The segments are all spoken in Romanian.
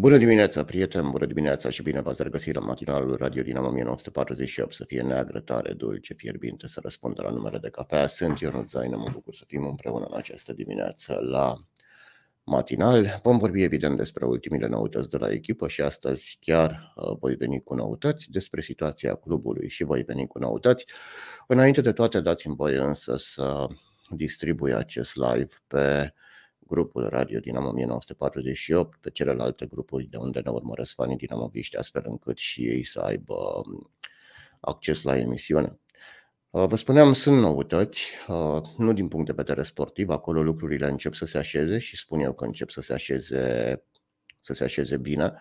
Bună dimineața, prieteni! Bună dimineața și bine v-ați regăsit la matinalul Radio Dinamo 1948. Să fie neagră, tare, dulce, fierbinte, să răspundă la numele de cafea. Sunt Ionut Zaină, mă bucur să fim împreună în această dimineață la matinal. Vom vorbi evident despre ultimile noutăți de la echipă și astăzi chiar uh, voi veni cu noutăți despre situația clubului și voi veni cu noutăți. Înainte de toate dați-mi voie însă să distribui acest live pe grupul Radio Dinamo 1948, pe celelalte grupuri de unde ne urmăresc fanii dinamoviști, astfel încât și ei să aibă um, acces la emisiune. Uh, vă spuneam, sunt noutăți, uh, nu din punct de vedere sportiv, acolo lucrurile încep să se așeze și spun eu că încep să se așeze, să se așeze bine,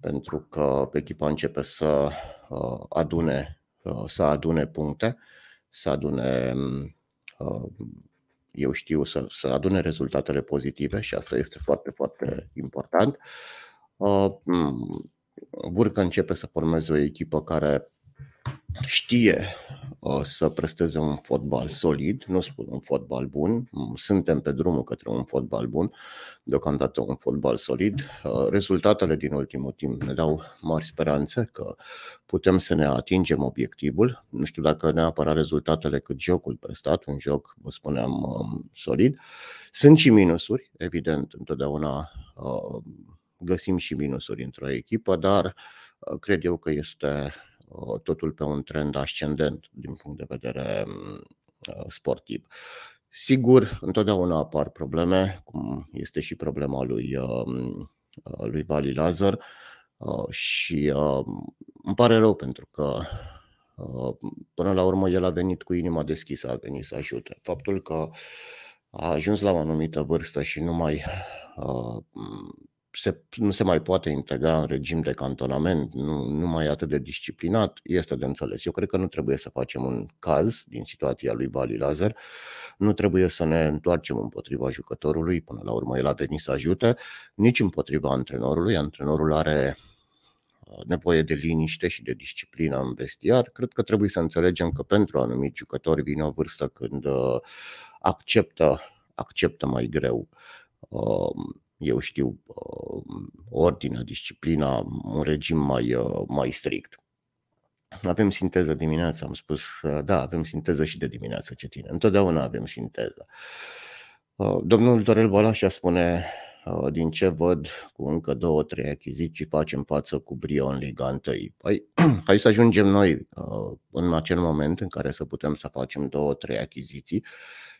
pentru că echipa începe să uh, adune, să adune puncte, să adune eu știu, să, să adune rezultatele pozitive și asta este foarte, foarte important. Burcă începe să formeze o echipă care știe uh, să presteze un fotbal solid, nu spun un fotbal bun, suntem pe drumul către un fotbal bun, deocamdată un fotbal solid. Uh, rezultatele din ultimul timp ne dau mari speranțe că putem să ne atingem obiectivul. Nu știu dacă neapărat rezultatele cât jocul prestat, un joc, vă spuneam, um, solid. Sunt și minusuri, evident, întotdeauna uh, găsim și minusuri într-o echipă, dar cred eu că este Uh, totul pe un trend ascendent din punct de vedere uh, sportiv. Sigur, întotdeauna apar probleme, cum este și problema lui, um, uh, lui Vali Lazar și îmi pare rău pentru că până la urmă el a venit cu inima deschisă, a venit să ajute. Faptul că a ajuns la o anumită vârstă și nu mai se, nu se mai poate integra în regim de cantonament, nu, nu mai e atât de disciplinat, este de înțeles. Eu cred că nu trebuie să facem un caz din situația lui Bali Lazar, nu trebuie să ne întoarcem împotriva jucătorului, până la urmă el a venit să ajute, nici împotriva antrenorului, antrenorul are uh, nevoie de liniște și de disciplină în vestiar. Cred că trebuie să înțelegem că pentru anumiți jucători vine o vârstă când uh, acceptă, acceptă mai greu uh, eu știu, uh, ordinea, disciplina, un regim mai, uh, mai strict. Avem sinteză dimineața, am spus, uh, da, avem sinteză și de dimineață, ce tine. Întotdeauna avem sinteză. Domnul Dorel Balașa spune, din ce văd, cu încă două, trei achiziții facem față cu brio în Liga 1. Păi, hai să ajungem noi în acel moment în care să putem să facem două, trei achiziții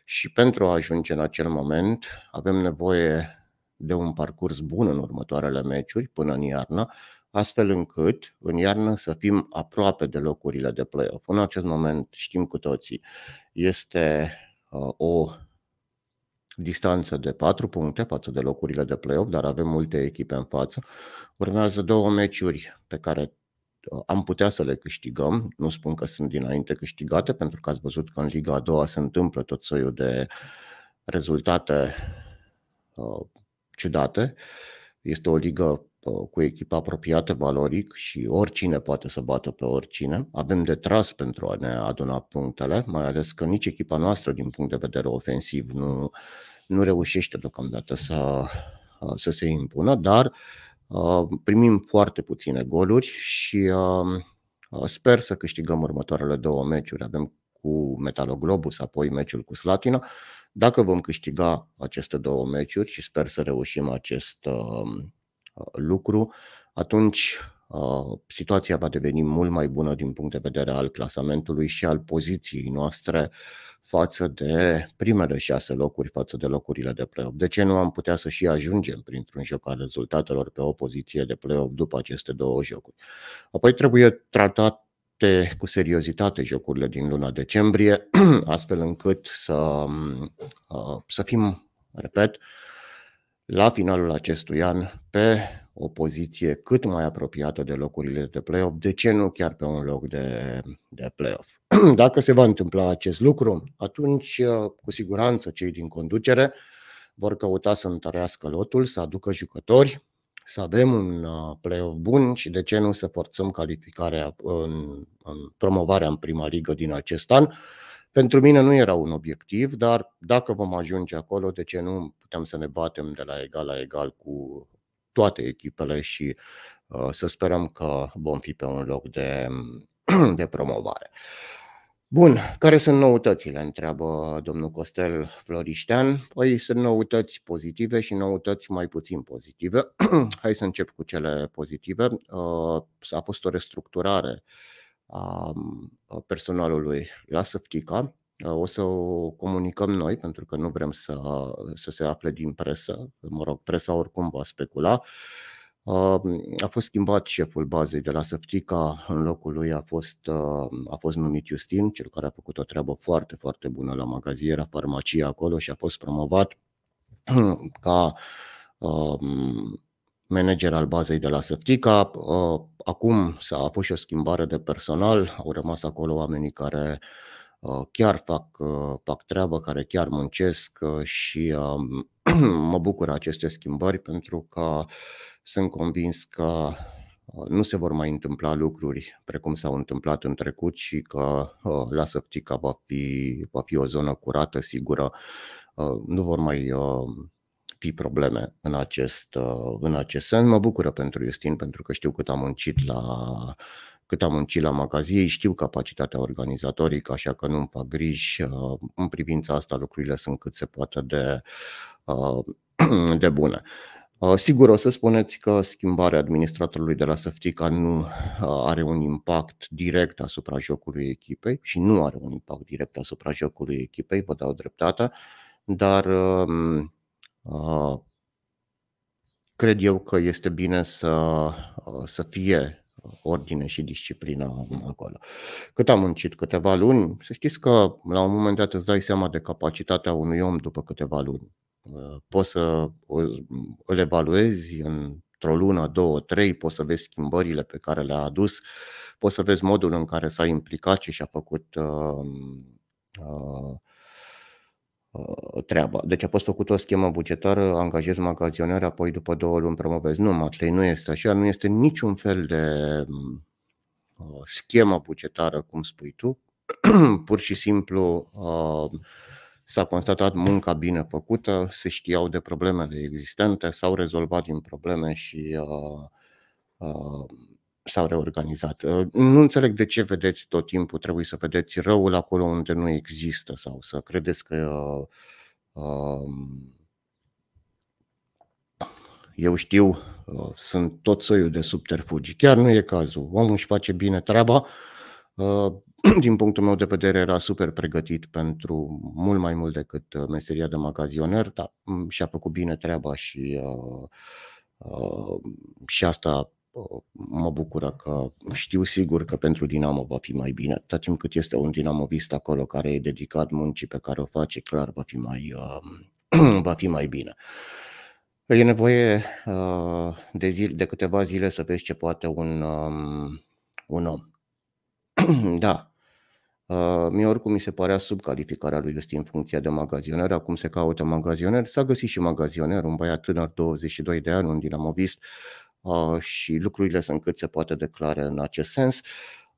și pentru a ajunge în acel moment avem nevoie de un parcurs bun în următoarele meciuri până în iarnă, astfel încât în iarnă să fim aproape de locurile de play-off. În acest moment știm cu toții, este uh, o distanță de 4 puncte față de locurile de play-off, dar avem multe echipe în față. Urmează două meciuri pe care uh, am putea să le câștigăm. Nu spun că sunt dinainte câștigate, pentru că ați văzut că în Liga a doua se întâmplă tot soiul de rezultate uh, ciudate. Este o ligă uh, cu echipă apropiată valoric și oricine poate să bată pe oricine. Avem de tras pentru a ne aduna punctele, mai ales că nici echipa noastră din punct de vedere ofensiv nu, nu reușește deocamdată să, uh, să se impună, dar uh, primim foarte puține goluri și sper să câștigăm următoarele două meciuri. Avem cu Metaloglobus, apoi meciul cu Slatina dacă vom câștiga aceste două meciuri și sper să reușim acest uh, lucru, atunci uh, situația va deveni mult mai bună din punct de vedere al clasamentului și al poziției noastre față de primele șase locuri, față de locurile de play-off. De ce nu am putea să și ajungem printr-un joc al rezultatelor pe o poziție de play-off după aceste două jocuri? Apoi trebuie tratat foarte cu seriozitate jocurile din luna decembrie, astfel încât să, uh, să fim, repet, la finalul acestui an pe o poziție cât mai apropiată de locurile de play-off, de ce nu chiar pe un loc de, de play-off. Dacă se va întâmpla acest lucru, atunci uh, cu siguranță cei din conducere vor căuta să întărească lotul, să aducă jucători, să avem un uh, play-off bun și de ce nu să forțăm calificarea în, în promovarea în prima ligă din acest an. Pentru mine nu era un obiectiv, dar dacă vom ajunge acolo, de ce nu putem să ne batem de la egal la egal cu toate echipele și uh, să sperăm că vom fi pe un loc de, de promovare. Bun, care sunt noutățile? Întreabă domnul Costel Floriștean. Păi sunt noutăți pozitive și noutăți mai puțin pozitive. Hai să încep cu cele pozitive. Uh, a fost o restructurare a personalului la Săftica. Uh, o să o comunicăm noi, pentru că nu vrem să, să se afle din presă. Mă rog, presa oricum va specula. A fost schimbat șeful bazei de la Săftica, în locul lui a fost, a fost numit Justin, cel care a făcut o treabă foarte, foarte bună la magaziera, farmacia acolo și a fost promovat ca manager al bazei de la Săftica. Acum s-a fost și o schimbare de personal, au rămas acolo oamenii care chiar fac, fac treabă, care chiar muncesc și mă bucur aceste schimbări pentru că sunt convins că uh, nu se vor mai întâmpla lucruri precum s-au întâmplat în trecut și că uh, la Săftica va fi, va fi o zonă curată, sigură. Uh, nu vor mai fi probleme în acest, în acest sens. Mă bucură pentru Justin pentru că știu cât am muncit la cât am muncit la magazie, știu capacitatea organizatorică, așa că nu-mi fac griji. În privința asta lucrurile sunt cât se poate de, de bune. Uh, sigur, o să spuneți că schimbarea administratorului de la Săftica nu uh, are un impact direct asupra jocului echipei și nu are un impact direct asupra jocului echipei, vă dau dreptate, dar um, uh, cred eu că este bine să, să fie ordine și disciplină acolo. Cât am muncit câteva luni, să știți că la un moment dat îți dai seama de capacitatea unui om după câteva luni. Uh, poți să îl evaluezi într-o lună, două, trei, poți să vezi schimbările pe care le-a adus, poți să vezi modul în care s-a implicat și și-a făcut uh, uh, uh, treaba. Deci a fost făcut o schemă bugetară, angajezi magazioneri, apoi după două luni promovezi. Nu, Matlei, nu este așa, nu este niciun fel de uh, schemă bugetară, cum spui tu, pur și simplu uh, S-a constatat munca bine făcută, se știau de problemele existente, s-au rezolvat din probleme și uh, uh, s-au reorganizat. Uh, nu înțeleg de ce vedeți tot timpul, trebuie să vedeți răul acolo unde nu există sau să credeți că uh, um, eu știu, uh, sunt tot soiul de subterfugi. Chiar nu e cazul. Omul își face bine treaba, uh, din punctul meu de vedere, era super pregătit pentru mult mai mult decât uh, meseria de magazioner, dar mm, și-a făcut bine treaba și, uh, uh, și asta uh, mă bucură că știu sigur că pentru Dinamo va fi mai bine. Atât timp cât este un dinamovist acolo care e dedicat muncii pe care o face, clar va fi mai, uh, va fi mai bine. E nevoie uh, de, zile, de câteva zile să vezi ce poate un, um, un om. da, Uh, mie oricum mi se părea sub calificarea lui Justin în funcția de magazioner, acum se caută magazioner, s-a găsit și magazioner, un băiat tânăr, 22 de ani, un dinamovist uh, și lucrurile sunt cât se poate declare în acest sens.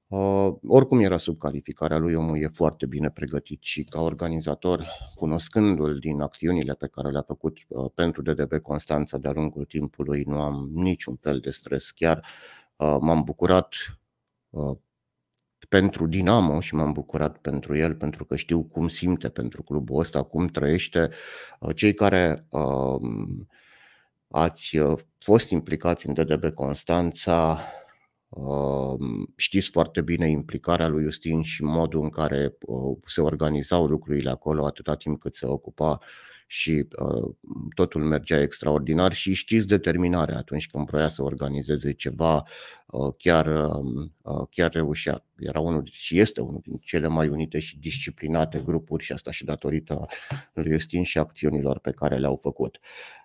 Uh, oricum era sub calificarea lui, omul e foarte bine pregătit și ca organizator, cunoscându-l din acțiunile pe care le-a făcut uh, pentru DDB Constanța de-a lungul timpului, nu am niciun fel de stres. Chiar uh, m-am bucurat uh, pentru Dinamo și m-am bucurat pentru el pentru că știu cum simte pentru clubul ăsta, cum trăiește. Uh, cei care uh, ați uh, fost implicați în DDB Constanța, uh, știți foarte bine implicarea lui Justin și modul în care uh, se organizau lucrurile acolo atâta timp cât se ocupa și uh, totul mergea extraordinar și știți determinarea atunci când vroia să organizeze ceva, uh, chiar, um, uh, chiar reușea. Era unul și este unul din cele mai unite și disciplinate grupuri și asta și datorită lui Justin și acțiunilor pe care le-au făcut.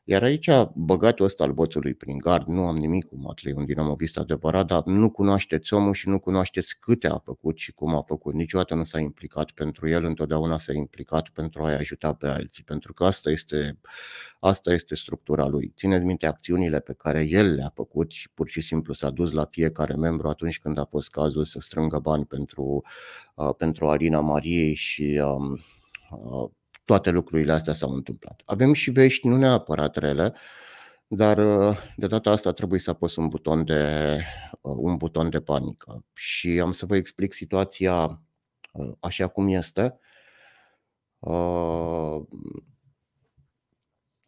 Iar aici, băgatul ăsta al boțului prin gard, nu am nimic cu Matley, un dinamovist adevărat, dar nu cunoașteți omul și nu cunoașteți câte a făcut și cum a făcut. Niciodată nu s-a implicat pentru el, întotdeauna s-a implicat pentru a-i ajuta pe alții, pentru că asta este, asta este structura lui. Țineți minte acțiunile pe care el le-a făcut și pur și simplu s-a dus la fiecare membru atunci când a fost cazul să strângă bani pentru, uh, pentru Alina Mariei și uh, uh, toate lucrurile astea s-au întâmplat. Avem și vești nu neapărat rele, dar de data asta trebuie să apăs un buton de, un buton de panică și am să vă explic situația așa cum este.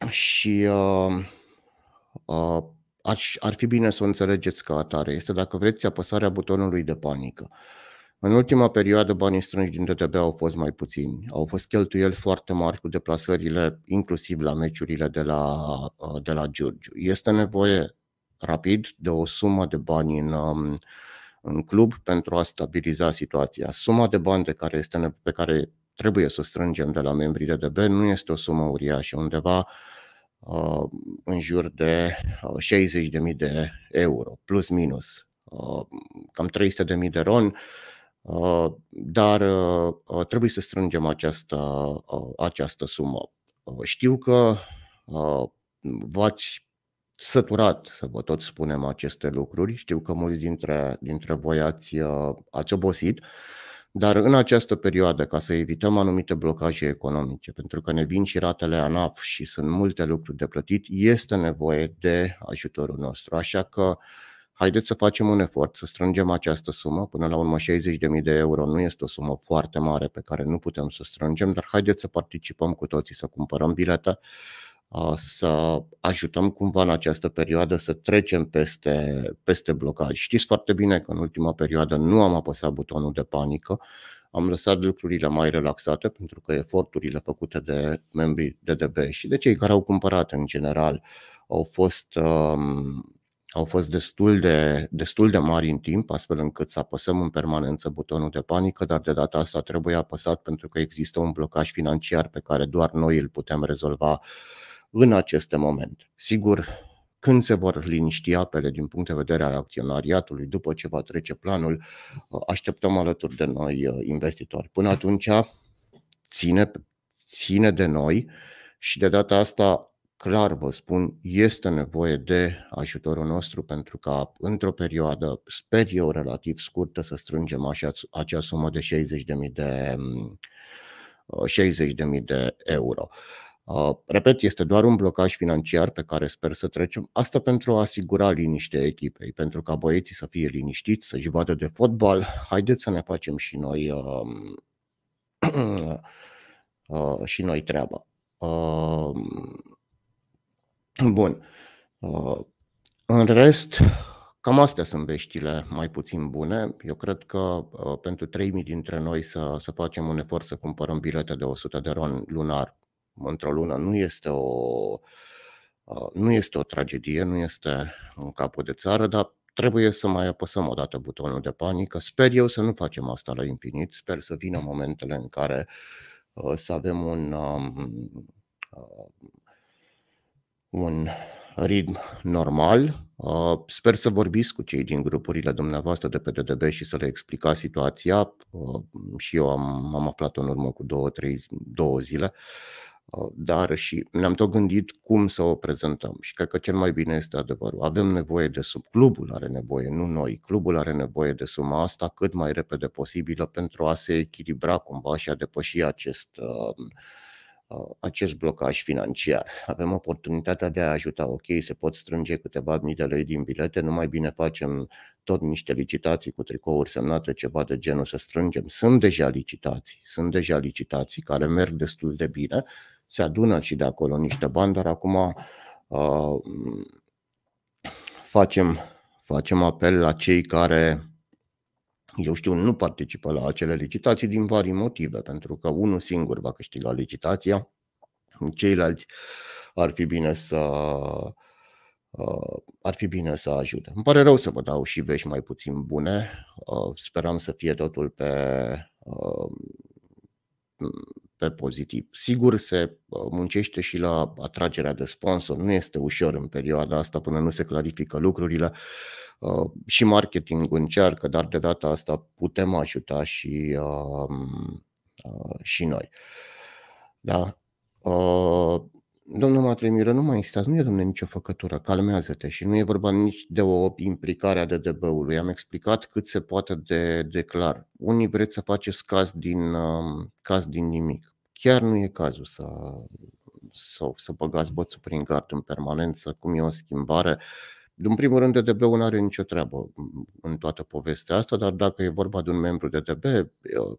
Și ar fi bine să o înțelegeți ca atare. Este, dacă vreți, apăsarea butonului de panică. În ultima perioadă, banii strângi din DTB au fost mai puțini. Au fost cheltuieli foarte mari cu deplasările, inclusiv la meciurile de la, de la Giurgiu. Este nevoie rapid de o sumă de bani în, um, în club pentru a stabiliza situația. Suma de bani de care este, pe care trebuie să o strângem de la membrii de DB nu este o sumă uriașă, undeva uh, în jur de uh, 60.000 de euro, plus minus, uh, cam 300.000 de ron, uh, dar uh, uh, trebuie să strângem această, uh, această sumă. Uh, știu că uh, v-ați săturat să vă tot spunem aceste lucruri, știu că mulți dintre, dintre voi ați, uh, ați obosit, uh, dar în această perioadă, ca să evităm anumite blocaje economice, pentru că ne vin și ratele ANAF și sunt multe lucruri de plătit, este nevoie de ajutorul nostru. Așa că haideți să facem un efort, să strângem această sumă. Până la urmă 60.000 de euro nu este o sumă foarte mare pe care nu putem să strângem, dar haideți să participăm cu toții, să cumpărăm bilete să ajutăm cumva în această perioadă să trecem peste, peste blocaj. Știți foarte bine că în ultima perioadă nu am apăsat butonul de panică, am lăsat lucrurile mai relaxate pentru că eforturile făcute de membrii DDB și de cei care au cumpărat în general au fost, um, au fost destul, de, destul de mari în timp, astfel încât să apăsăm în permanență butonul de panică, dar de data asta trebuie apăsat pentru că există un blocaj financiar pe care doar noi îl putem rezolva în aceste momente. Sigur, când se vor liniști apele din punct de vedere al acționariatului, după ce va trece planul, așteptăm alături de noi uh, investitori. Până atunci, ține, ține de noi și de data asta, clar vă spun, este nevoie de ajutorul nostru pentru ca într-o perioadă, sper eu, relativ scurtă, să strângem așa, acea sumă de 60.000 de, 60.000 uh, de euro. Uh, repet, este doar un blocaj financiar pe care sper să trecem. Asta pentru a asigura liniștea echipei, pentru ca băieții să fie liniștiți, să-și vadă de fotbal. Haideți să ne facem și noi, uh, uh, și noi treaba. Uh, bun. Uh, în rest, cam astea sunt veștile mai puțin bune. Eu cred că uh, pentru 3.000 dintre noi să, să facem un efort să cumpărăm bilete de 100 de ron lunar într-o lună nu este o, nu este o tragedie, nu este un capul de țară, dar trebuie să mai apăsăm o dată butonul de panică. Sper eu să nu facem asta la infinit, sper să vină momentele în care să avem un, un ritm normal. Sper să vorbiți cu cei din grupurile dumneavoastră de pe DDB și să le explicați situația. Și eu am, am aflat în urmă cu două, trei, două zile dar și ne-am tot gândit cum să o prezentăm și cred că cel mai bine este adevărul. Avem nevoie de sub, clubul are nevoie, nu noi, clubul are nevoie de suma asta cât mai repede posibilă pentru a se echilibra cumva și a depăși acest, uh, uh, acest blocaj financiar. Avem oportunitatea de a ajuta, ok, se pot strânge câteva mii de lei din bilete, nu mai bine facem tot niște licitații cu tricouri semnate, ceva de genul să strângem. Sunt deja licitații, sunt deja licitații care merg destul de bine, se adună și de acolo niște bani, dar acum uh, facem, facem apel la cei care, eu știu, nu participă la acele licitații din vari motive, pentru că unul singur va câștiga licitația, ceilalți ar fi bine să uh, ar fi bine să ajute. Îmi pare rău să vă dau și vești mai puțin bune. Uh, speram să fie totul pe uh, pe pozitiv. Sigur se muncește și la atragerea de sponsor, nu este ușor în perioada asta până nu se clarifică lucrurile și marketingul încearcă, dar de data asta putem ajuta și, și noi. Da? Domnul Matremiră, nu mai insistați, nu e domnule nicio făcătură, calmează-te și nu e vorba nici de o implicare a DDB-ului. Am explicat cât se poate de, de clar. Unii vreți să faceți caz din, caz din nimic chiar nu e cazul să, să, să băgați bățul prin gard în permanență, cum e o schimbare. În primul rând, DDB-ul nu are nicio treabă în toată povestea asta, dar dacă e vorba de un membru de DDB,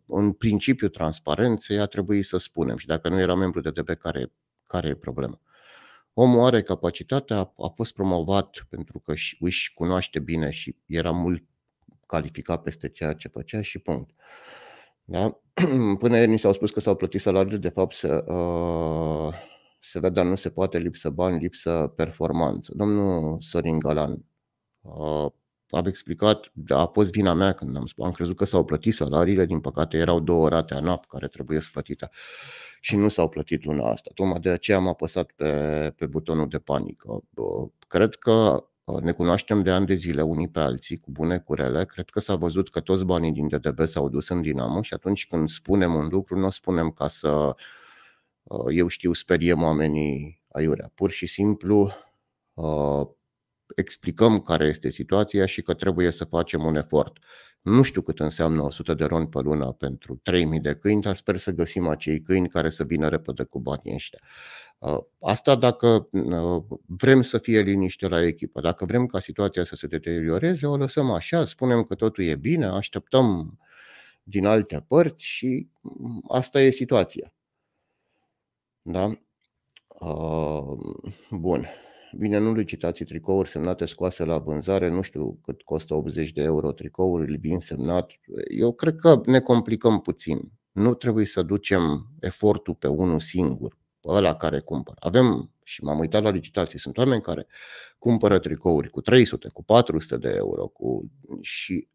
în principiu transparenței a trebuit să spunem. Și dacă nu era membru de DDB, care, care e problema? Omul are capacitatea, a fost promovat pentru că își cunoaște bine și era mult calificat peste ceea ce făcea și punct. Da? Până ieri ni s-au spus că s-au plătit salariile, de fapt se, uh, se vede, dar nu se poate lipsă bani, lipsă performanță. Domnul Sorin Galan uh, am explicat, da, a fost vina mea când am, am crezut că s-au plătit salariile, din păcate erau două rate ANAP care trebuie să plătite și nu s-au plătit luna asta. Tocmai de aceea am apăsat pe, pe butonul de panică. Cred că ne cunoaștem de ani de zile unii pe alții, cu bune, cu rele. Cred că s-a văzut că toți banii din DDB s-au dus în Dinamo și atunci când spunem un lucru, nu o spunem ca să, eu știu, speriem oamenii aiurea. Pur și simplu explicăm care este situația și că trebuie să facem un efort. Nu știu cât înseamnă 100 de ron pe lună pentru 3000 de câini, dar sper să găsim acei câini care să vină repede cu banii ăștia. Uh, asta dacă uh, vrem să fie liniște la echipă. Dacă vrem ca situația să se deterioreze, o lăsăm așa, spunem că totul e bine, așteptăm din alte părți și mm, asta e situația. Da? Uh, bun. Bine, nu licitații tricouri semnate scoase la vânzare, nu știu cât costă 80 de euro tricouri, vin semnat. Eu cred că ne complicăm puțin. Nu trebuie să ducem efortul pe unul singur, pe ăla care cumpără. Avem, și m-am uitat la licitații, sunt oameni care cumpără tricouri cu 300, cu 400 de euro cu... și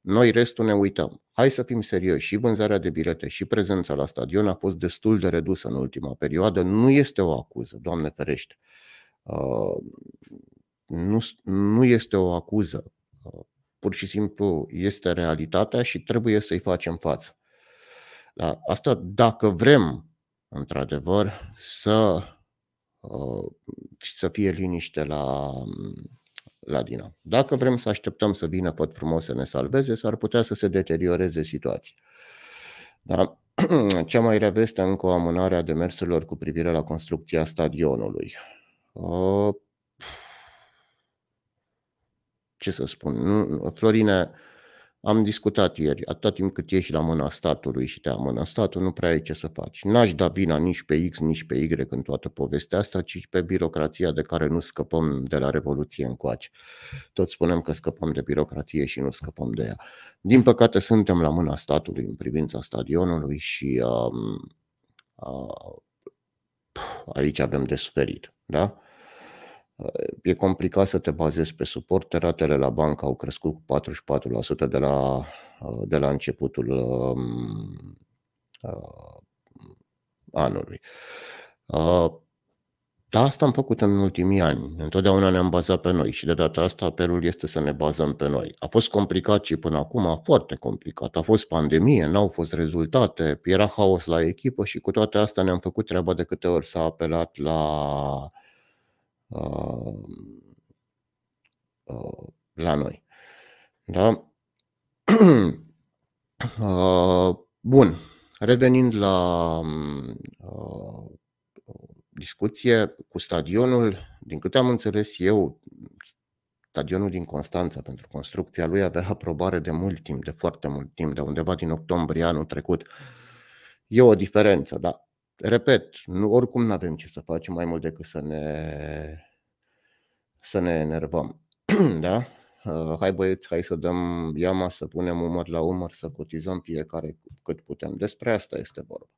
noi restul ne uităm. Hai să fim serioși, și vânzarea de bilete și prezența la stadion a fost destul de redusă în ultima perioadă. Nu este o acuză, Doamne ferește. Uh, nu, nu este o acuză, uh, pur și simplu este realitatea și trebuie să-i facem față. Da, asta dacă vrem, într-adevăr, să, uh, să fie liniște la, la Dinamo. Dacă vrem să așteptăm să vină pot frumos să ne salveze, s-ar putea să se deterioreze situația. Da? Cea mai rea veste încă o amânare a demersurilor cu privire la construcția stadionului. Uh, ce să spun? Nu, Florine, am discutat ieri, atâta timp cât ești la mâna statului și te amână statul, nu prea ai ce să faci. N-aș da vina nici pe X, nici pe Y în toată povestea asta, ci pe birocrația de care nu scăpăm de la Revoluție încoace. Toți spunem că scăpăm de birocrație și nu scăpăm de ea. Din păcate suntem la mâna statului în privința stadionului și um, uh, aici avem de suferit. Da? E complicat să te bazezi pe suport. Ratele la bancă au crescut cu 44% de la, de la începutul um, uh, anului. Uh, dar asta am făcut în ultimii ani. Întotdeauna ne-am bazat pe noi și de data asta apelul este să ne bazăm pe noi. A fost complicat și până acum, foarte complicat. A fost pandemie, n-au fost rezultate, era haos la echipă și cu toate astea ne-am făcut treaba de câte ori s-a apelat la Uh, uh, la noi. Da? Uh, bun. Revenind la discuție cu stadionul, din câte am înțeles eu, stadionul din Constanța pentru construcția lui avea aprobare de mult timp, de foarte mult timp, de undeva din octombrie anul trecut. E o diferență, dar repet, nu, oricum nu avem ce să facem mai mult decât să ne, să ne enervăm. da? Uh, hai băieți, hai să dăm iama, să punem umăr la umăr, să cotizăm fiecare cât putem. Despre asta este vorba.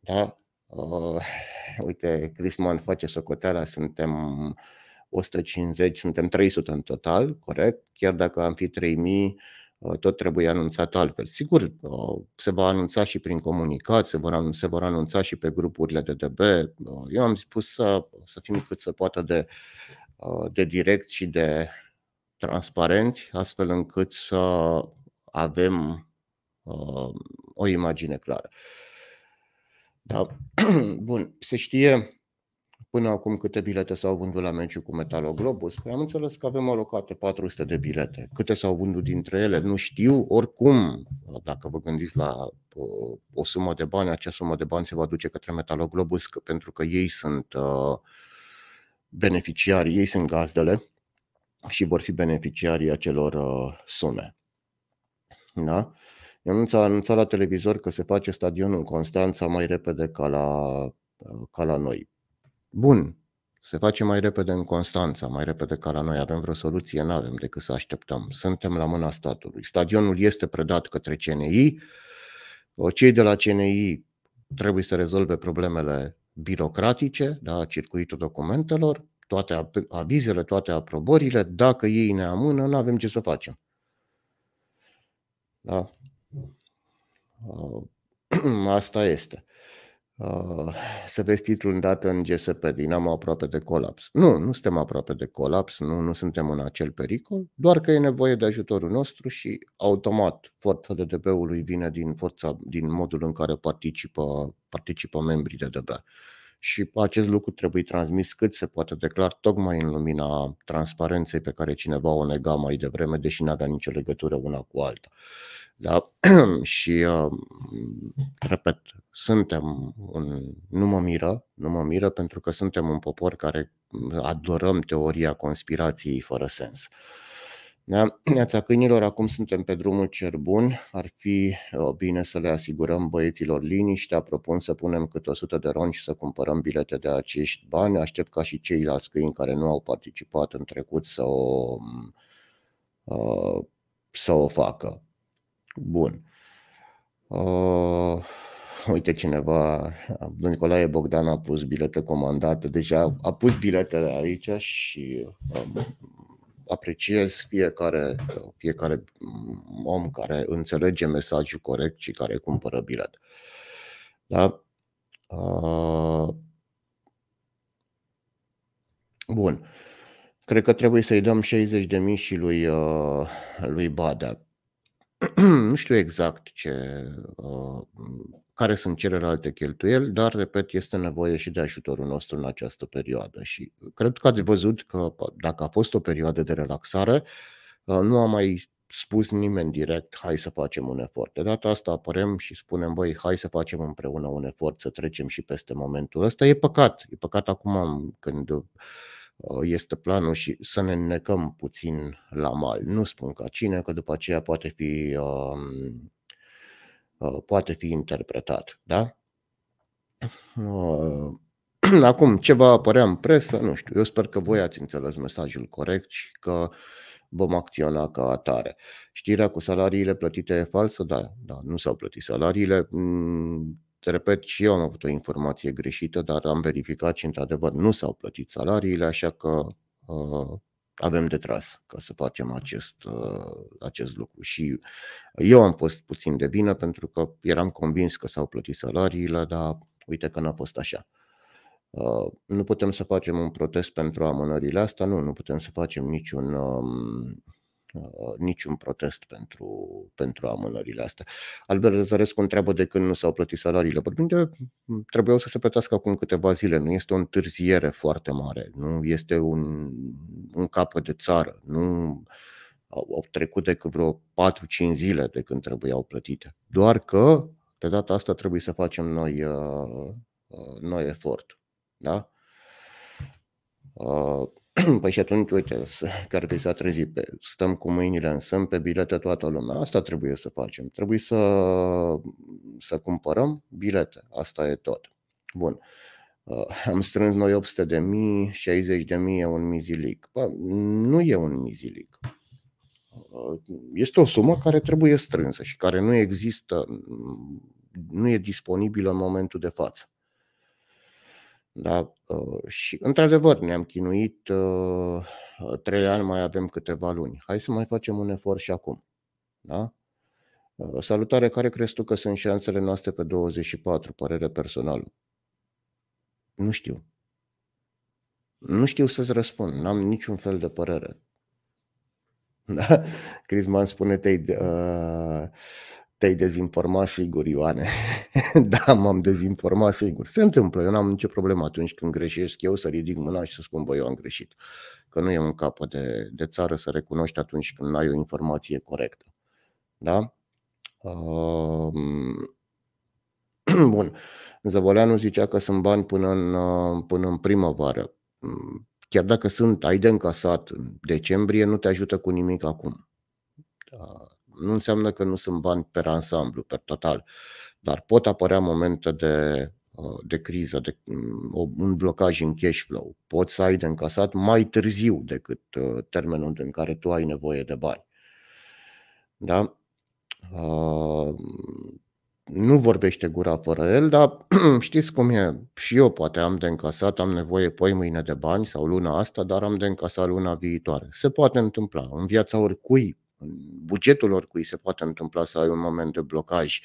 Da? Uh, uite, Crisman face socoteala, suntem 150, suntem 300 în total, corect? Chiar dacă am fi 3000, Uh, tot trebuie anunțat altfel. Sigur, uh, se va anunța și prin comunicat, se vor, se vor anunța și pe grupurile de DB. Uh, eu am spus să, să fim cât se poate de, de direct și de transparenți, astfel încât să avem o imagine clară. Da. Bun, se știe până acum câte bilete s-au vândut la meciul cu Metaloglobus? Păi am înțeles că avem alocate 400 de bilete. Câte s-au vândut dintre ele? Nu știu. Oricum, dacă vă gândiți la o, o sumă de bani, acea sumă de bani se va duce către Metaloglobus pentru că ei sunt uh, beneficiari, ei sunt gazdele și vor fi beneficiarii acelor uh, sume. Da? Ionuț ța anunțat la televizor că se face stadionul în Constanța mai repede ca la, uh, ca la noi. Bun, se face mai repede în Constanța, mai repede ca la noi. Avem vreo soluție? Nu avem decât să așteptăm. Suntem la mâna statului. Stadionul este predat către CNI. Uh, cei de la CNI trebuie să rezolve problemele birocratice, da, circuitul documentelor, toate avizele, toate aprobările. Dacă ei ne amână, nu avem ce să facem. Da? Uh, asta este. Uh, să vezi titlul îndată dat în GSP, Dinamo aproape de colaps. Nu, nu suntem aproape de colaps, nu, nu suntem în acel pericol, doar că e nevoie de ajutorul nostru și automat forța DDB-ului vine din, forța, din modul în care participă, participă membrii DDB și acest lucru trebuie transmis cât se poate declar, tocmai în lumina transparenței pe care cineva o nega mai devreme, deși nu avea nicio legătură una cu alta. Da? și, uh, repet, suntem un, nu mă miră, nu mă miră pentru că suntem un popor care adorăm teoria conspirației fără sens. Uh, da? Neața câinilor, acum suntem pe drumul cer bun. Ar fi uh, bine să le asigurăm băieților liniștea. Propun să punem câte 100 de ron și să cumpărăm bilete de acești bani. Aștept ca și ceilalți câini care nu au participat în trecut să o, uh, să o facă. Bun. Uh, uite cineva, Nicolae Bogdan a pus bilete comandate, deja a pus biletele aici și um, apreciez fiecare, fiecare om care înțelege mesajul corect și care cumpără bilet. Da? Uh... Bun. Cred că trebuie să-i dăm 60 de mii și lui, uh, lui Badea. Nu știu exact ce, uh, care sunt celelalte cheltuieli, dar, repet, este nevoie și de ajutorul nostru în această perioadă. Și cred că ați văzut că dacă a fost o perioadă de relaxare, uh, nu a mai spus nimeni direct, hai să facem un efort. De data asta apărem și spunem, băi, hai să facem împreună un efort, să trecem și peste momentul ăsta. E păcat, e păcat acum când Uh, este planul și să ne necăm puțin la mal. Nu spun ca cine, că după aceea poate fi, um, uh, poate fi interpretat. Da? Uh, acum, ce va apărea în presă, nu știu. Eu sper că voi ați înțeles mesajul corect și că vom acționa ca atare. Știrea cu salariile plătite e falsă? Da, da nu s-au plătit salariile. Mm, te repet, și eu am avut o informație greșită, dar am verificat și într-adevăr nu s-au plătit salariile, așa că uh, avem de tras ca să facem acest, uh, acest lucru. Și eu am fost puțin de vină pentru că eram convins că s-au plătit salariile, dar uite că n-a fost așa. Uh, nu putem să facem un protest pentru amânările astea, nu, nu putem să facem niciun um, Uh, niciun protest pentru, pentru amânările astea. Albert Răzărescu întreabă de când nu s-au plătit salariile. Vorbim de trebuiau să se plătească acum câteva zile, nu este o întârziere foarte mare, nu este un, un capăt de țară, nu au, au trecut decât vreo 4-5 zile de când trebuiau plătite. Doar că de data asta trebuie să facem noi, uh, uh, noi efort. Da? Uh, Păi și atunci, uite, care s-a trezit pe, stăm cu mâinile în sân pe bilete toată lumea. Asta trebuie să facem. Trebuie să, să cumpărăm bilete. Asta e tot. Bun. Uh, am strâns noi 800 de mii, 60 de mii e un mizilic. Bă, nu e un mizilic. Uh, este o sumă care trebuie strânsă și care nu există, nu e disponibilă în momentul de față. Da? Uh, și într-adevăr ne-am chinuit uh, trei ani, mai avem câteva luni. Hai să mai facem un efort și acum. Da? Uh, salutare, care crezi tu că sunt șansele noastre pe 24, părere personală? Nu știu. Nu știu să-ți răspund, n-am niciun fel de părere. Da? Crisman spune te uh, Te-ai dezinformat sigur, Ioane. da, m-am dezinformat sigur. Se întâmplă, eu n-am nicio problemă atunci când greșesc eu să ridic mâna și să spun, băi, eu am greșit. Că nu e un capă de, de țară să recunoști atunci când ai o informație corectă. Da? Uh, bun. Zăvoleanu zicea că sunt bani până în, uh, până în primăvară. Mm, chiar dacă sunt, ai de încasat în decembrie, nu te ajută cu nimic acum. Da nu înseamnă că nu sunt bani pe ansamblu, pe total, dar pot apărea momente de, uh, de criză, de mm, un blocaj în cash flow. Poți să ai de încasat mai târziu decât uh, termenul în care tu ai nevoie de bani. Da? Uh, nu vorbește gura fără el, dar știți cum e, și eu poate am de încasat, am nevoie poi mâine de bani sau luna asta, dar am de încasat luna viitoare. Se poate întâmpla. În viața oricui în bugetul oricui se poate întâmpla să ai un moment de blocaj,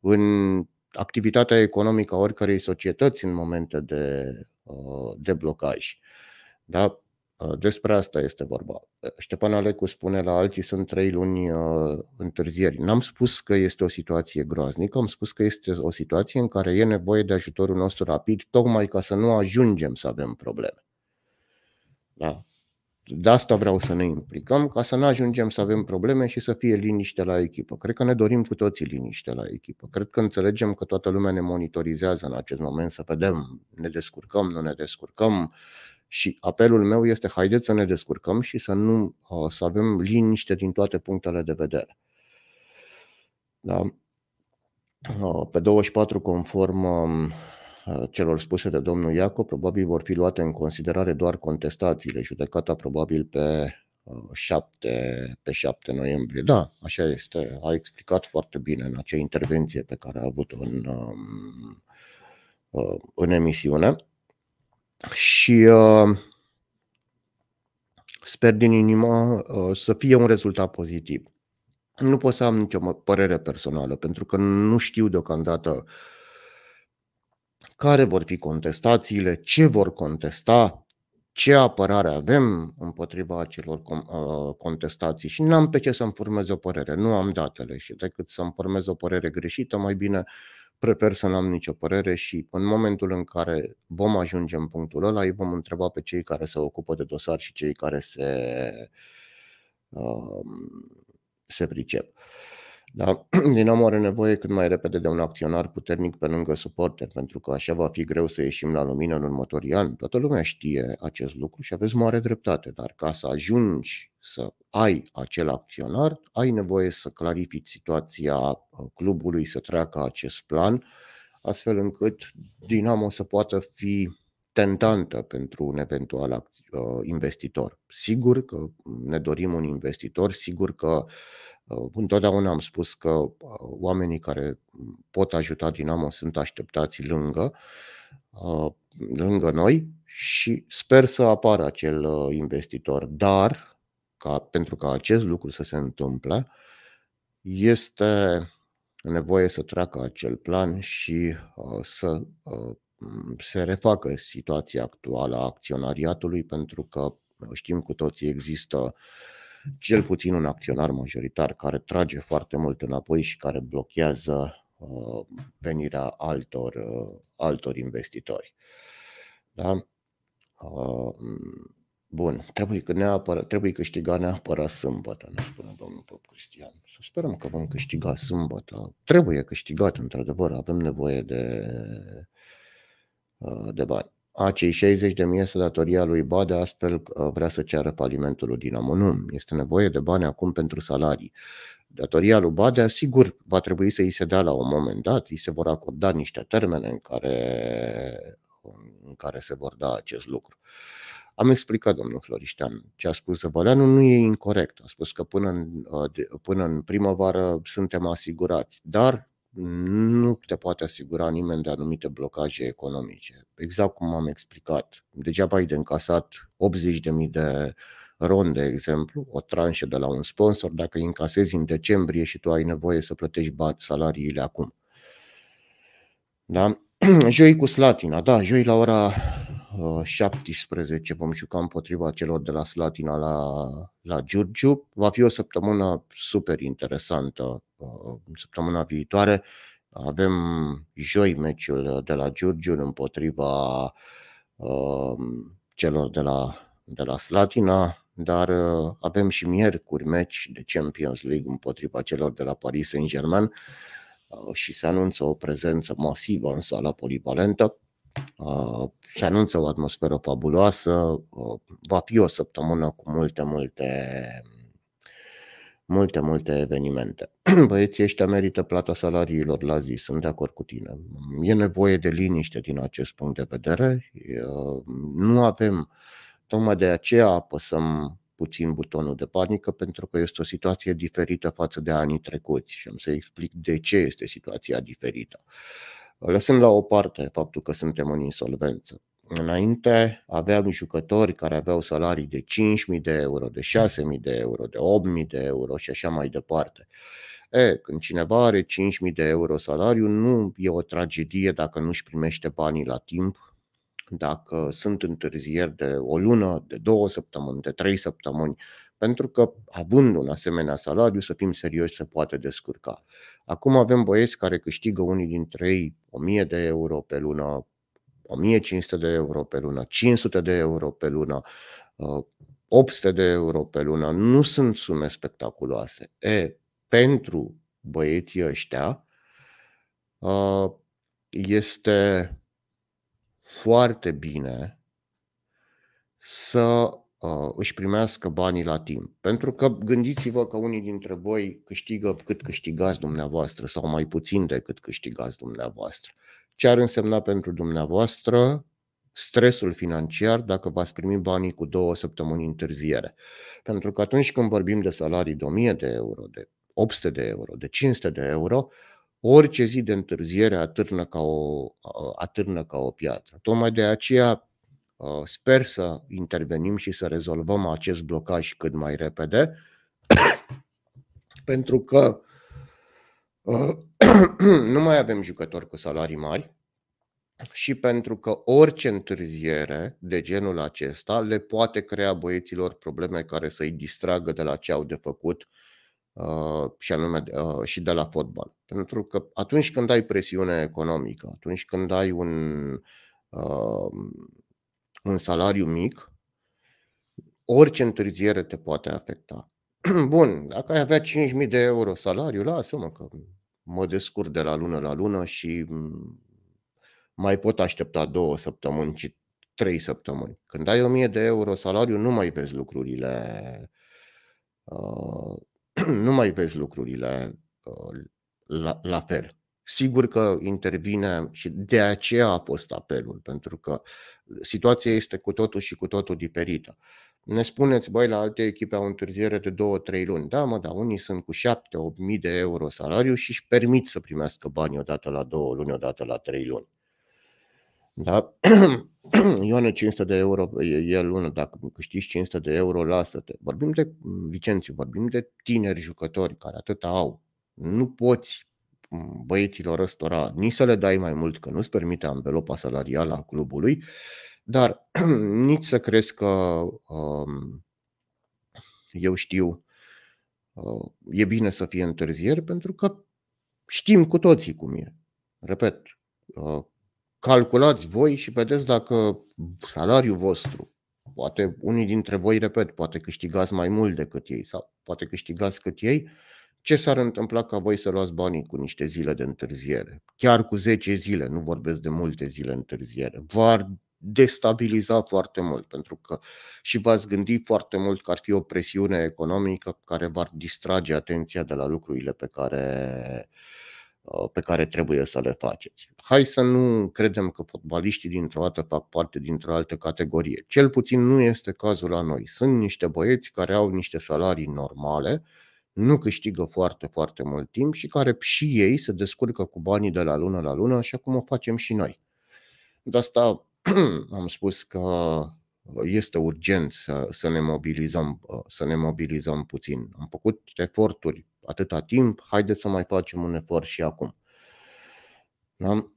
în activitatea economică a oricărei societăți în momente de, uh, de blocaj. Da? Uh, despre asta este vorba. Ștefan Alecu spune la alții sunt trei luni uh, întârzieri. N-am spus că este o situație groaznică, am spus că este o situație în care e nevoie de ajutorul nostru rapid, tocmai ca să nu ajungem să avem probleme. Da? De asta vreau să ne implicăm, ca să nu ajungem să avem probleme și să fie liniște la echipă. Cred că ne dorim cu toții liniște la echipă. Cred că înțelegem că toată lumea ne monitorizează în acest moment să vedem, ne descurcăm, nu ne descurcăm. Și apelul meu este, haideți să ne descurcăm și să nu să avem liniște din toate punctele de vedere. Da? Pe 24, conform Uh, celor spuse de domnul Iacob, probabil vor fi luate în considerare doar contestațiile, judecata probabil pe 7, uh, pe 7 noiembrie. Da, așa este. A explicat foarte bine în acea intervenție pe care a avut-o în, um, uh, în emisiune. Și sper din inimă să fie un rezultat pozitiv. Nu pot să am nicio părere personală, pentru că nu știu deocamdată uh, care vor fi contestațiile, ce vor contesta, ce apărare avem împotriva acelor uh, contestații și n-am pe ce să-mi formez o părere, nu am datele și decât să-mi formez o părere greșită, mai bine prefer să n-am nicio părere și în momentul în care vom ajunge în punctul ăla, îi vom întreba pe cei care se ocupă de dosar și cei care se, uh, se pricep. Uh, da? Dinamo are nevoie cât mai repede de un acționar puternic pe lângă suporter, pentru că așa va fi greu să ieșim la lumină în următorii ani. Toată lumea știe acest lucru și aveți mare dreptate, dar ca să ajungi să ai acel acționar, ai nevoie să clarifici situația uh, clubului, să treacă acest plan, astfel încât Dinamo să poată fi tentantă pentru un eventual uh, investitor. Sigur că ne dorim un investitor, sigur că uh, întotdeauna am spus că uh, oamenii care pot ajuta Dinamo sunt așteptați lângă, lângă noi și sper să apară acel investitor. Dar, ca, pentru ca acest lucru să se întâmple, este nevoie să treacă acel plan și să se refacă situația actuală a acționariatului pentru că știm cu toții există cel puțin un acționar majoritar care trage foarte mult înapoi și care blochează uh, venirea altor, uh, altor investitori. Da? Uh, bun, trebuie, că neapărat, trebuie câștigat neapărat sâmbătă, ne spune domnul Pop Cristian. Să sperăm că vom câștiga sâmbătă. Trebuie câștigat, într-adevăr, avem nevoie de, Uh, de bani. A, cei 60 de mii este datoria lui Bade, astfel uh, vrea să ceară falimentul lui Dinamo. Nu, este nevoie de bani acum pentru salarii. Datoria lui Badea, sigur, va trebui să îi se dea la un moment dat, îi se vor acorda niște termene în care, în care se vor da acest lucru. Am explicat, domnul Floriștean, ce a spus Zăvăleanu nu e incorrect. A spus că până în, uh, până în primăvară suntem asigurați, dar nu te poate asigura nimeni de anumite blocaje economice. Exact cum am explicat. Degeaba ai de încasat 80.000 de ron, de exemplu, o tranșă de la un sponsor, dacă îi încasezi în decembrie și tu ai nevoie să plătești bani, salariile acum. Da? Joi cu Slatina, da, joi la ora 17 uh, vom juca împotriva celor de la Slatina la, la Giurgiu. Va fi o săptămână super interesantă uh, săptămâna viitoare. Avem joi meciul de la Giurgiu împotriva uh, celor de la, de la Slatina, dar uh, avem și miercuri meci de Champions League împotriva celor de la Paris Saint-Germain uh, și se anunță o prezență masivă în sala polivalentă. Uh, se anunță o atmosferă fabuloasă. Uh, va fi o săptămână cu multe, multe multe, multe evenimente. Băieții ăștia merită plata salariilor la zi, sunt de acord cu tine. E nevoie de liniște din acest punct de vedere. Nu avem, tocmai de aceea apăsăm puțin butonul de panică, pentru că este o situație diferită față de anii trecuți și am să explic de ce este situația diferită. Lăsând la o parte faptul că suntem în insolvență, Înainte aveam jucători care aveau salarii de 5.000 de euro, de 6.000 de euro, de 8.000 de euro și așa mai departe. E, când cineva are 5.000 de euro salariu, nu e o tragedie dacă nu își primește banii la timp, dacă sunt întârzieri de o lună, de două săptămâni, de trei săptămâni, pentru că având un asemenea salariu, să fim serioși, se poate descurca. Acum avem băieți care câștigă unii dintre ei 1000 de euro pe lună, 1500 de euro pe lună, 500 de euro pe lună, 800 uh, de euro pe lună, nu sunt sume spectaculoase. E, pentru băieții ăștia uh, este foarte bine să uh, își primească banii la timp. Pentru că gândiți-vă că unii dintre voi câștigă cât câștigați dumneavoastră sau mai puțin decât câștigați dumneavoastră ce ar însemna pentru dumneavoastră stresul financiar dacă v-ați primi banii cu două săptămâni întârziere. Pentru că atunci când vorbim de salarii de 1000 de euro, de 800 de euro, de 500 de euro, orice zi de întârziere atârnă ca o, atârnă ca o piatră. Tocmai de aceea sper să intervenim și să rezolvăm acest blocaj cât mai repede, pentru că nu mai avem jucători cu salarii mari și pentru că orice întârziere de genul acesta le poate crea băieților probleme care să-i distragă de la ce au de făcut uh, și anume uh, și de la fotbal. Pentru că atunci când ai presiune economică, atunci când ai un, uh, un salariu mic, orice întârziere te poate afecta. Bun, dacă ai avea 5.000 de euro salariu, lasă-mă că mă descurc de la lună la lună și mm, mai pot aștepta două săptămâni, ci trei săptămâni. Când ai 1000 de euro salariu, nu mai vezi lucrurile uh, nu mai vezi lucrurile uh, la, la fel. Sigur că intervine și de aceea a fost apelul, pentru că situația este cu totul și cu totul diferită. Ne spuneți, băi, la alte echipe au întârziere de 2-3 luni. Da, mă, dar unii sunt cu 7-8 mii de euro salariu și își permit să primească bani odată la 2 luni, odată la 3 luni. Da? Ioane 500 de euro, el unul, dacă câștigi 500 de euro, lasă-te. Vorbim de, Vicențiu, vorbim de tineri jucători care atât au. Nu poți băieților ăstora nici să le dai mai mult, că nu-ți permite anvelopa salarială a clubului, dar nici să crezi că um, eu știu, uh, e bine să fie întârzieri, pentru că știm cu toții cum e. Repet, uh, calculați voi și vedeți dacă salariul vostru, poate unii dintre voi, repet, poate câștigați mai mult decât ei sau poate câștigați cât ei, ce s-ar întâmpla ca voi să luați banii cu niște zile de întârziere? Chiar cu 10 zile, nu vorbesc de multe zile întârziere. V-ar destabiliza foarte mult, pentru că și v-ați gândi foarte mult că ar fi o presiune economică care v-ar distrage atenția de la lucrurile pe care, uh, pe care trebuie să le faceți. Hai să nu credem că fotbaliștii dintr-o dată fac parte dintr-o altă categorie. Cel puțin nu este cazul la noi. Sunt niște băieți care au niște salarii normale, nu câștigă foarte, foarte mult timp și care și ei se descurcă cu banii de la lună la lună, așa cum o facem și noi. De asta am spus că este urgent să, să, ne mobilizăm, să ne mobilizăm puțin. Am făcut eforturi atâta timp, haideți să mai facem un efort și acum. Da?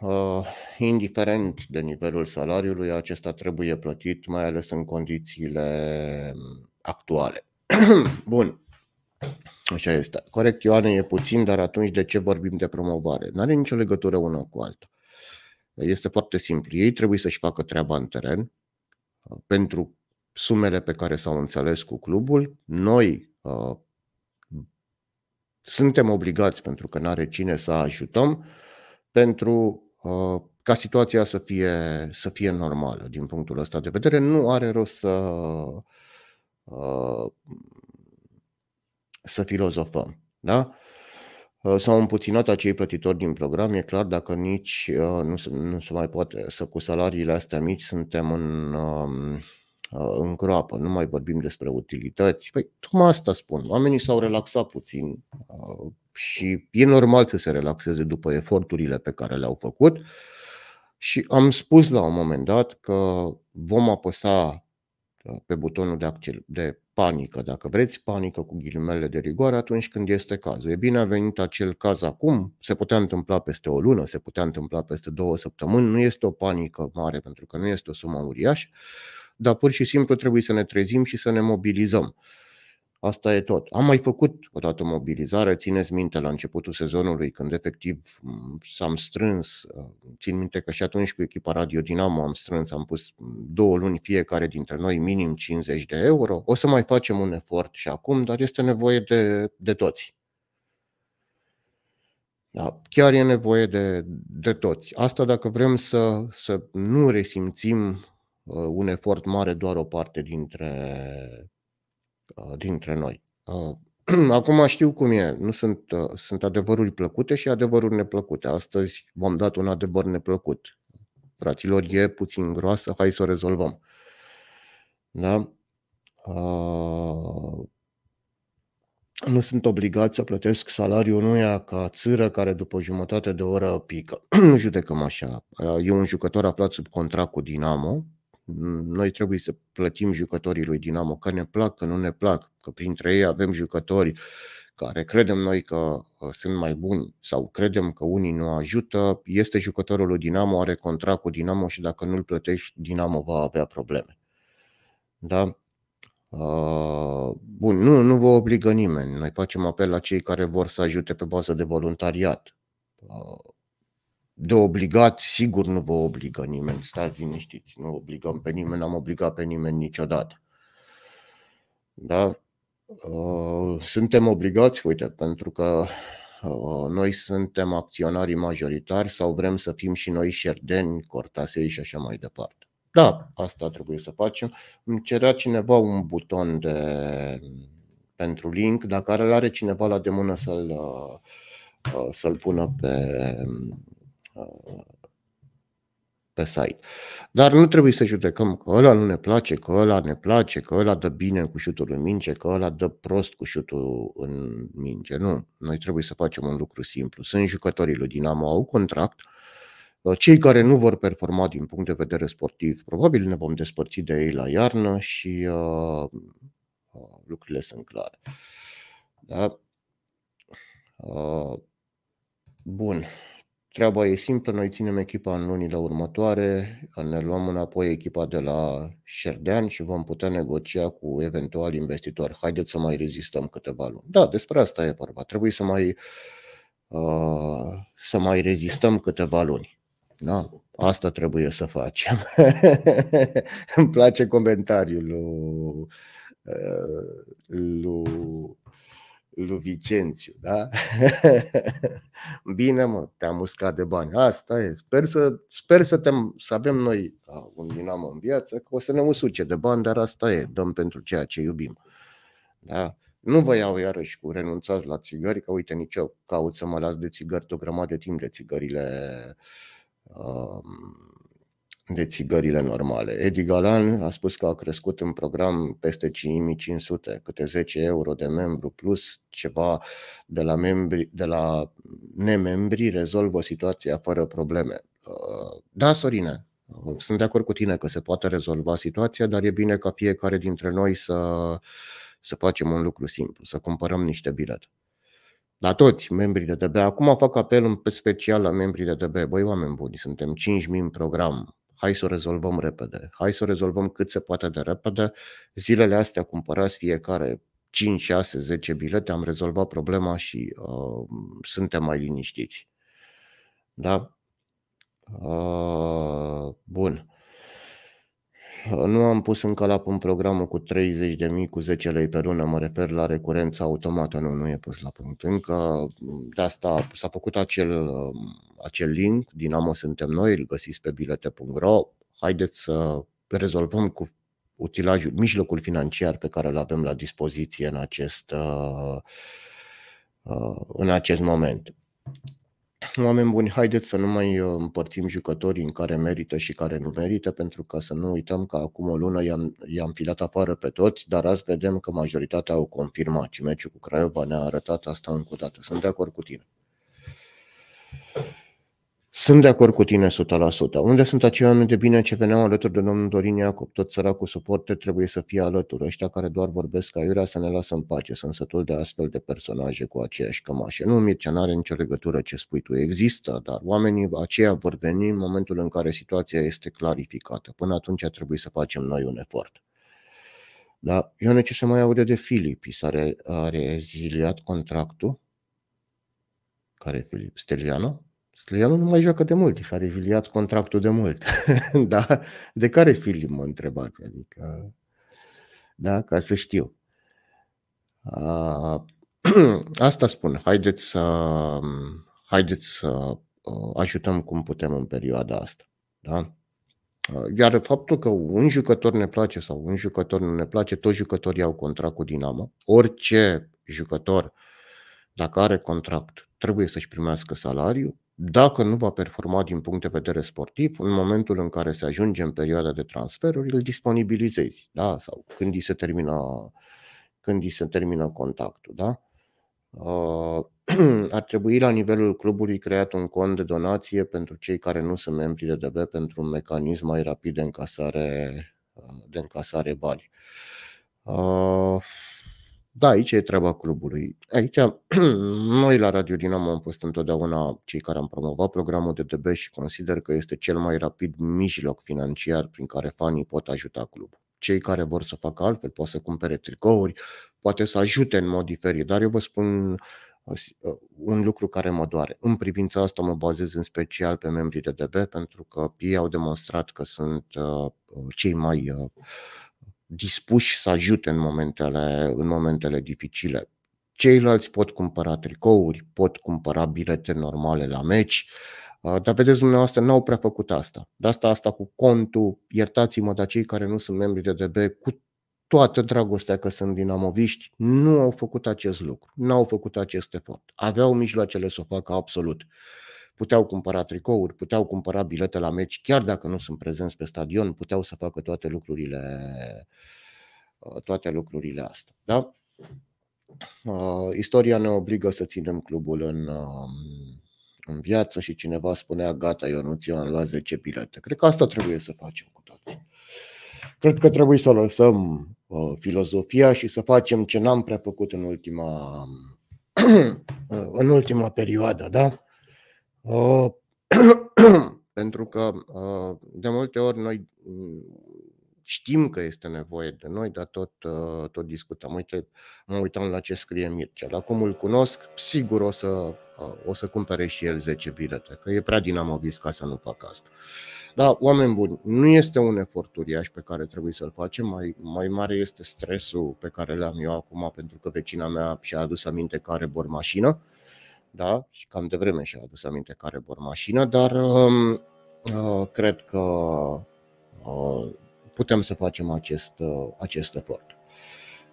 Uh, indiferent de nivelul salariului, acesta trebuie plătit, mai ales în condițiile actuale. Bun. Așa este. Corect, Ioane, e puțin, dar atunci de ce vorbim de promovare? Nu are nicio legătură una cu alta. Este foarte simplu. Ei trebuie să-și facă treaba în teren pentru sumele pe care s-au înțeles cu clubul. Noi uh, suntem obligați, pentru că nu are cine să ajutăm, pentru uh, ca situația să fie, să fie normală din punctul ăsta de vedere. Nu are rost să, uh, să filozofăm. Da? Uh, s-au împuținat acei plătitori din program, e clar, dacă nici uh, nu se, nu se mai poate să cu salariile astea mici suntem în, um, uh, în groapă, nu mai vorbim despre utilități. Păi, tocmai asta spun, oamenii s-au relaxat puțin și e normal să se relaxeze după eforturile pe care le-au făcut și am spus la un moment dat că vom apăsa pe butonul de, accel- de panică, dacă vreți, panică cu ghilimele de rigoare atunci când este cazul. E bine, a venit acel caz acum, se putea întâmpla peste o lună, se putea întâmpla peste două săptămâni, nu este o panică mare pentru că nu este o sumă uriașă, dar pur și simplu trebuie să ne trezim și să ne mobilizăm. Asta e tot. Am mai făcut o dată mobilizare, țineți minte la începutul sezonului când efectiv s-am strâns, uh, țin minte că și atunci cu echipa Radio Dinamo am strâns, am pus două luni fiecare dintre noi minim 50 de euro. O să mai facem un efort și acum, dar este nevoie de, de toți. Da, chiar e nevoie de, de toți. Asta dacă vrem să, să nu resimțim uh, un efort mare doar o parte dintre Uh, dintre noi. Uh, acum știu cum e, nu sunt, uh, sunt adevăruri plăcute și adevăruri neplăcute. Astăzi v-am dat un adevăr neplăcut. Fraților, e puțin groasă, hai să o rezolvăm. Da? Uh, nu sunt obligat să plătesc salariul unuia ca țără care după jumătate de oră pică. nu judecăm așa. E un jucător aflat sub contract cu Dinamo, noi trebuie să plătim jucătorii lui Dinamo, că ne plac, că nu ne plac, că printre ei avem jucători care credem noi că uh, sunt mai buni sau credem că unii nu ajută, este jucătorul lui Dinamo, are contract cu Dinamo și dacă nu-l plătești, Dinamo va avea probleme. Da? Uh, bun, nu, nu vă obligă nimeni. Noi facem apel la cei care vor să ajute pe bază de voluntariat. Uh, de obligat, sigur nu vă obligă nimeni, stați liniștiți, nu obligăm pe nimeni, n-am obligat pe nimeni niciodată. Da? Uh, suntem obligați, uite, pentru că uh, noi suntem acționarii majoritari sau vrem să fim și noi șerdeni, cortasei și așa mai departe. Da, asta trebuie să facem. Îmi cerea cineva un buton de, pentru link, dacă are cineva la de mână să-l, uh, să-l pună pe, pe site. Dar nu trebuie să judecăm că ăla nu ne place, că ăla ne place, că ăla dă bine cu șutul în minge, că ăla dă prost cu șutul în minge. Nu, noi trebuie să facem un lucru simplu. Sunt jucătorii lui Dinamo, au contract, cei care nu vor performa din punct de vedere sportiv, probabil ne vom despărți de ei la iarnă și uh, lucrurile sunt clare. Da? Uh, bun. Treaba e simplă, noi ținem echipa în lunile următoare, ne luăm înapoi echipa de la Șerdean și vom putea negocia cu eventual investitori. Haideți să mai rezistăm câteva luni. Da, despre asta e vorba. Trebuie să mai, uh, să mai rezistăm câteva luni. Da? Asta trebuie să facem. Îmi place comentariul lui, uh, lui lui Vicențiu, da? Bine, mă, te-am uscat de bani. Asta e. Sper să, sper să, te, să avem noi un dinamo în viață, că o să ne usuce de bani, dar asta e. Dăm pentru ceea ce iubim. Da? Nu vă iau iarăși cu renunțați la țigări, că uite, nici eu caut să mă las de țigări de o grămadă de timp de țigările um, de țigările normale. Edi Galan a spus că a crescut în program peste 5500, câte 10 euro de membru plus ceva de la, membri, de la nemembri rezolvă situația fără probleme. Uh, da, Sorine, sunt de acord cu tine că se poate rezolva situația, dar e bine ca fiecare dintre noi să, să facem un lucru simplu, să cumpărăm niște bilete. La toți membrii de DB. Acum fac apel în special la membrii de DB. Băi, oameni buni, suntem 5.000 în program hai să o rezolvăm repede, hai să o rezolvăm cât se poate de repede. Zilele astea cumpărați fiecare 5, 6, 10 bilete, am rezolvat problema și uh, suntem mai liniștiți. Da? Uh, bun. Nu am pus încă la punct programul cu 30 de mii, cu 10 lei pe lună, mă refer la recurența automată, nu, nu e pus la punct. Încă de asta s-a făcut acel, acel link, Dinamo suntem noi, îl găsiți pe bilete.ro. Haideți să rezolvăm cu utilajul, mijlocul financiar pe care îl avem la dispoziție în acest, uh, uh, în acest moment. Oameni buni, haideți să nu mai uh, împărțim jucătorii în care merită și care nu merită, pentru că să nu uităm că acum o lună i-am, i-am filat afară pe toți, dar azi vedem că majoritatea au confirmat și meciul cu Craiova ne-a arătat asta încă o dată. Sunt de acord cu tine. Sunt de acord cu tine 100%. Unde sunt acei oameni de bine ce veneau alături de domnul Dorin Iacob? Tot săracul suporte trebuie să fie alături. Ăștia care doar vorbesc ca iurea să ne lasă în pace. Sunt sătul de astfel de personaje cu aceeași cămașă. Nu, Mircea, nu are nicio legătură ce spui tu. Există, dar oamenii aceia vor veni în momentul în care situația este clarificată. Până atunci trebuie să facem noi un efort. Da? Ione, ce se mai aude de Filipi? S-a reziliat contractul? Care e Filip? Steliano? Stelianu nu mai joacă de mult, s-a reziliat contractul de mult. da? De care film mă întrebați? Adică, da? Ca să știu. A, asta spun, haideți să, haideți să ajutăm cum putem în perioada asta. Da? Iar faptul că un jucător ne place sau un jucător nu ne place, toți jucătorii au contract cu Dinamo. Orice jucător, dacă are contract, trebuie să-și primească salariu dacă nu va performa din punct de vedere sportiv, în momentul în care se ajunge în perioada de transferuri, îl disponibilizezi, da? sau când îi se termină, când îi se termină contactul. Da? Uh, ar trebui la nivelul clubului creat un cont de donație pentru cei care nu sunt membri de DB pentru un mecanism mai rapid de încasare, de încasare bani. Uh, da, aici e treaba clubului. Aici, noi la Radio Dinamo am fost întotdeauna cei care am promovat programul de DB și consider că este cel mai rapid mijloc financiar prin care fanii pot ajuta clubul. Cei care vor să facă altfel pot să cumpere tricouri, poate să ajute în mod diferit, dar eu vă spun uh, uh, un lucru care mă doare. În privința asta mă bazez în special pe membrii de DB pentru că ei au demonstrat că sunt uh, cei mai dispuși să ajute în momentele, în momentele dificile. Ceilalți pot cumpăra tricouri, pot cumpăra bilete normale la meci, uh, dar vedeți, dumneavoastră n-au prea făcut asta. De asta, asta cu contul, iertați-mă, dar cei care nu sunt membri de DB, cu toată dragostea că sunt dinamoviști, nu au făcut acest lucru, nu au făcut acest efort. Aveau mijloacele să o facă absolut puteau cumpăra tricouri, puteau cumpăra bilete la meci, chiar dacă nu sunt prezenți pe stadion, puteau să facă toate lucrurile, uh, toate lucrurile astea. Da? Uh, istoria ne obligă să ținem clubul în, uh, în viață și cineva spunea, gata, eu nu ți am luat 10 bilete. Cred că asta trebuie să facem cu toți. Cred că trebuie să lăsăm uh, filozofia și să facem ce n-am prea făcut în ultima, în ultima perioadă, da? Uh, pentru că uh, de multe ori noi mm, știm că este nevoie de noi, dar tot, uh, tot discutăm. Uite, mă uitam la ce scrie Mircea. La cum îl cunosc, sigur o să, o să cumpere și el 10 bilete, că e prea dinamovist ca să nu fac asta. Da, oameni buni, nu este un efort uriaș pe care trebuie să-l facem, mai, mai mare este stresul pe care l-am eu acum pentru că vecina mea și-a adus aminte că are bor mașină. Uh, da? și cam de vreme și-a adus aminte care vor mașină, dar um, uh, cred că uh, putem să facem acest, uh, acest efort.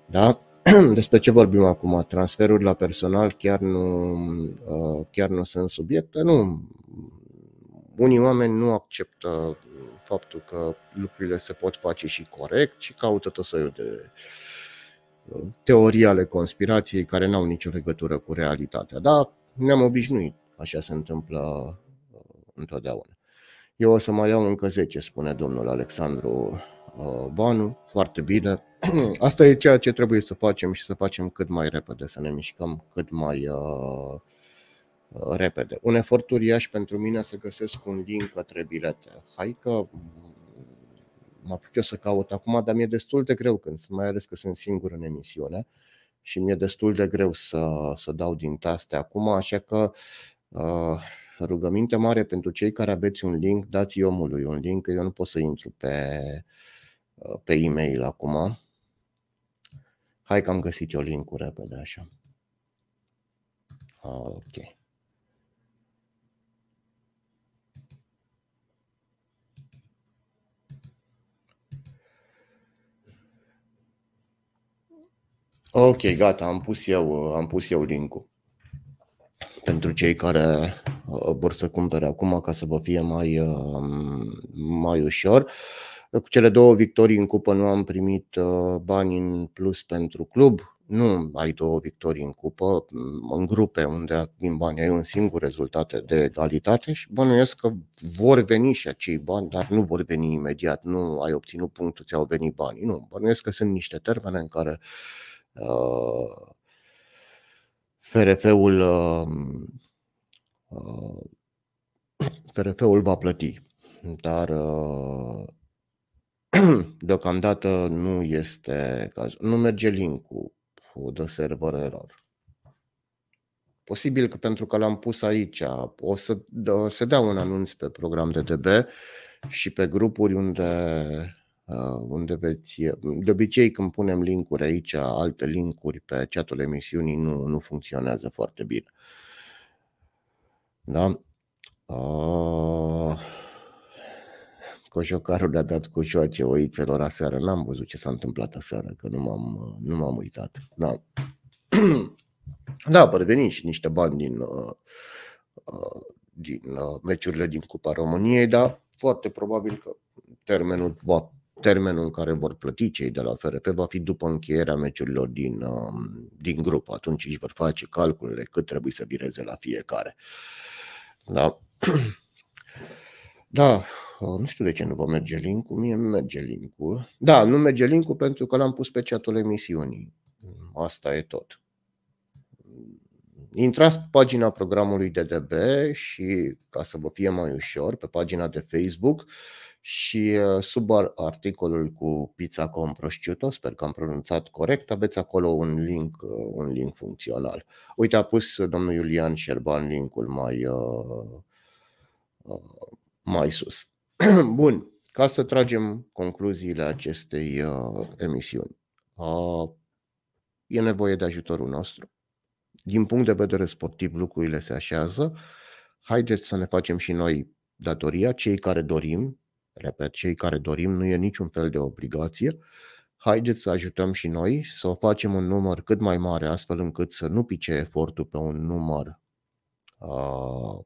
Da? Despre ce vorbim acum? Transferuri la personal chiar nu, uh, chiar nu sunt subiecte? Nu. Unii oameni nu acceptă faptul că lucrurile se pot face și corect și caută tot soiul de uh, teorii ale conspirației care nu au nicio legătură cu realitatea. Da, ne-am obișnuit, așa se întâmplă uh, întotdeauna. Eu o să mai iau încă 10, spune domnul Alexandru uh, Banu, foarte bine. Asta e ceea ce trebuie să facem și să facem cât mai repede, să ne mișcăm cât mai uh, uh, repede. Un efort uriaș pentru mine să găsesc un link către bilete. Hai că mă apuc eu să caut acum, dar mi-e destul de greu când, mai ales că sunt singur în emisiune și mi-e destul de greu să, să dau din taste acum, așa că uh, rugăminte mare pentru cei care aveți un link, dați omului un link, că eu nu pot să intru pe, uh, pe e-mail acum. Hai că am găsit eu link-ul repede așa. Ok. Ok, gata, am pus eu, am pus eu link-ul. Pentru cei care uh, vor să cumpere acum ca să vă fie mai, uh, mai ușor. Cu cele două victorii în cupă nu am primit uh, bani în plus pentru club. Nu ai două victorii în cupă, în grupe unde din bani ai un singur rezultat de egalitate și bănuiesc că vor veni și acei bani, dar nu vor veni imediat. Nu ai obținut punctul, ți-au venit banii. Nu, bănuiesc că sunt niște termene în care uh, Uh, FRF-ul um, uh, FRF-ul va plăti, dar uh, deocamdată nu este cazul. Nu merge link-ul de server error. Posibil că pentru că l-am pus aici, o să o să dea un anunț pe program de DB și pe grupuri unde Uh, unde veți, de obicei când punem linkuri aici, alte linkuri pe chatul emisiunii nu, nu funcționează foarte bine. Da? Uh, coșocarul le-a dat cu șoace oițelor aseară. N-am văzut ce s-a întâmplat aseară, că nu m-am, nu m-am uitat. Da. da, veni și niște bani din, uh, uh, din uh, meciurile din Cupa României, dar foarte probabil că termenul va termenul în care vor plăti cei de la FRF va fi după încheierea meciurilor din, um, din grup. Atunci își vor face calculele cât trebuie să vireze la fiecare. Da. Da, uh, nu știu de ce nu va merge link-ul, mie nu merge link-ul. Da, nu merge link-ul pentru că l-am pus pe chatul emisiunii. Asta e tot. Intrați pe pagina programului DDB și ca să vă fie mai ușor, pe pagina de Facebook, și uh, sub articolul cu pizza con prosciutto, sper că am pronunțat corect, aveți acolo un link, uh, un link funcțional. Uite, a pus domnul Iulian Șerban linkul mai, uh, mai sus. Bun, ca să tragem concluziile acestei emisiuni. E nevoie de ajutorul nostru. Din punct de vedere sportiv, lucrurile se așează. Haideți să ne facem și noi datoria, cei care dorim, repet, cei care dorim, nu e niciun fel de obligație. Haideți să ajutăm și noi, să o facem un număr cât mai mare, astfel încât să nu pice efortul pe un număr uh,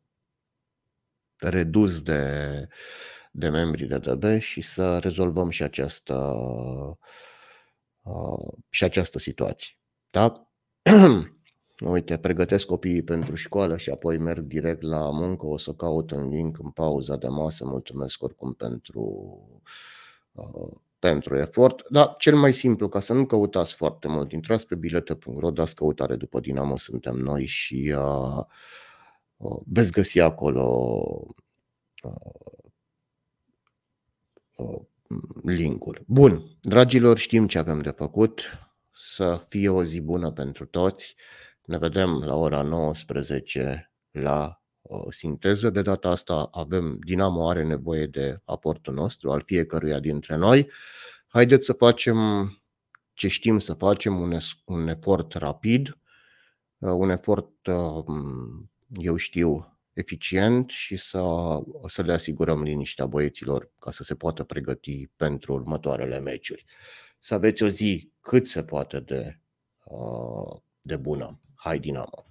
redus de, de membri de DB și să rezolvăm și această, uh, și această situație. Da? uite, pregătesc copiii pentru școală și apoi merg direct la muncă, o să caut în link în pauza de masă, mulțumesc oricum pentru, uh, pentru efort, dar cel mai simplu, ca să nu căutați foarte mult, intrați pe bilete.ro, dați căutare după Dinamo, suntem noi și uh, uh, veți găsi acolo uh, uh, linkul. Bun, dragilor, știm ce avem de făcut, să fie o zi bună pentru toți. Ne vedem la ora 19 la o sinteză. De data asta avem, Dinamo are nevoie de aportul nostru, al fiecăruia dintre noi. Haideți să facem ce știm să facem, un, un efort rapid, un efort, eu știu, eficient și să, să le asigurăm liniștea băieților ca să se poată pregăti pentru următoarele meciuri. Să aveți o zi cât se poate de, de bună. Hai Dinamo!